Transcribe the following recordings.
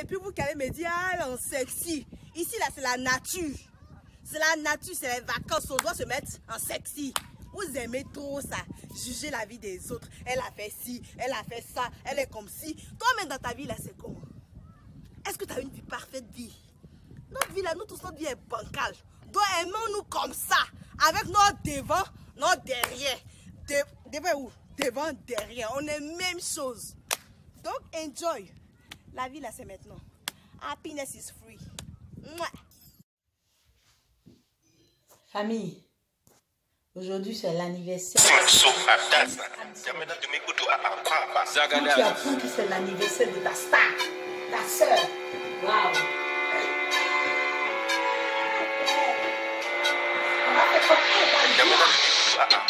et puis vous allez me dire, ah, en sexy. Ici, là, c'est la nature. C'est la nature, c'est les vacances. On doit se mettre en sexy. Vous aimez trop ça. Juger la vie des autres. Elle a fait ci, elle a fait ça, elle est comme ci. Toi-même dans ta vie, là, c'est comment? Est-ce que tu as une vie parfaite vie? Notre vie, là, nous tous, notre vie est bancale. Donc, aimons-nous comme ça. Avec notre devant, notre derrière. De- devant où? Devant, derrière. On est même chose. Donc, enjoy. La vie, là, c'est maintenant. Happiness is free. Mouah. Famille, aujourd'hui c'est l'anniversaire. Tu apprends que c'est l'anniversaire de ta star, ta soeur. Faire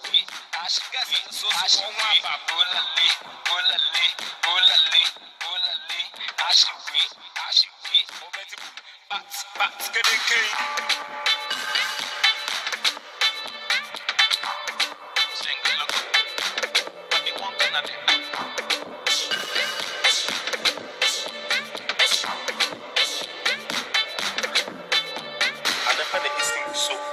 Nothing.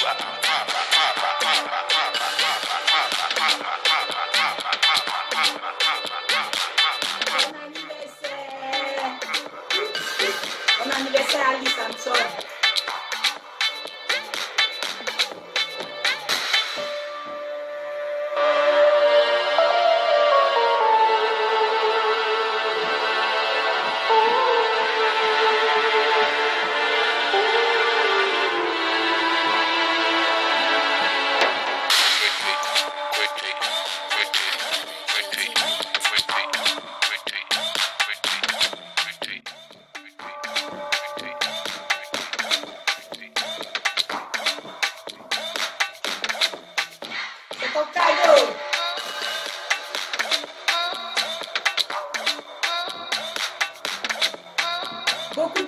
24.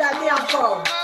da minha.